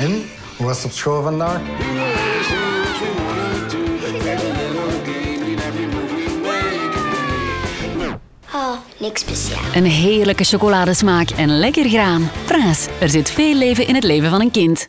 En, hoe was het op school vandaag? Oh, niks speciaal. Een heerlijke chocoladesmaak en lekker graan. Praas, er zit veel leven in het leven van een kind.